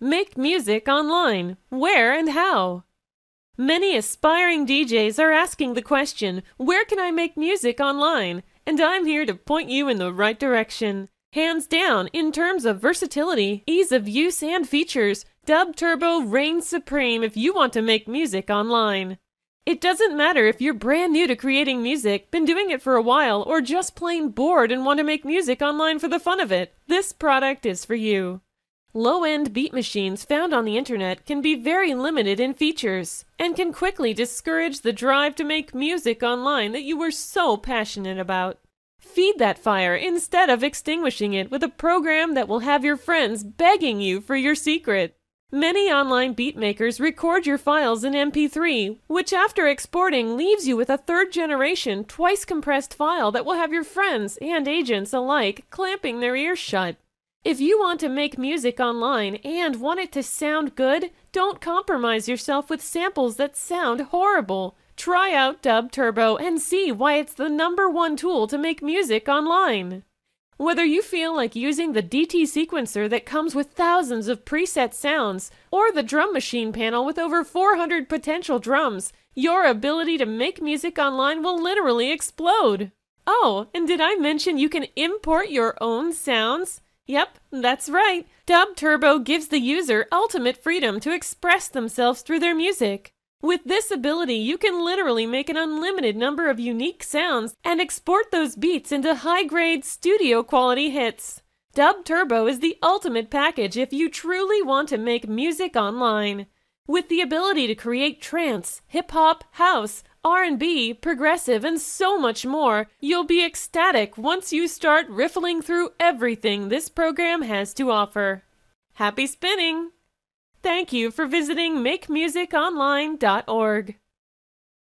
Make music online. Where and how? Many aspiring DJs are asking the question, Where can I make music online? And I'm here to point you in the right direction. Hands down, in terms of versatility, ease of use, and features, Dubturbo reigns supreme if you want to make music online. It doesn't matter if you're brand new to creating music, been doing it for a while, or just plain bored and want to make music online for the fun of it. This product is for you. Low end beat machines found on the internet can be very limited in features and can quickly discourage the drive to make music online that you were so passionate about. Feed that fire instead of extinguishing it with a program that will have your friends begging you for your secret. Many online beat makers record your files in MP3, which after exporting leaves you with a third generation, twice compressed file that will have your friends and agents alike clamping their ears shut. If you want to make music online and want it to sound good, don't compromise yourself with samples that sound horrible. Try out Dubturbo and see why it's the number one tool to make music online. Whether you feel like using the DT sequencer that comes with thousands of preset sounds, or the drum machine panel with over 400 potential drums, your ability to make music online will literally explode. Oh, and did I mention you can import your own sounds? Yep, that's right. Dubturbo gives the user ultimate freedom to express themselves through their music. With this ability, you can literally make an unlimited number of unique sounds and export those beats into high grade studio quality hits. Dubturbo is the ultimate package if you truly want to make music online. With the ability to create trance, hip hop, house, R&B, progressive, and so much more, you'll be ecstatic once you start riffling through everything this program has to offer. Happy spinning! Thank you for visiting MakeMusicOnline.org.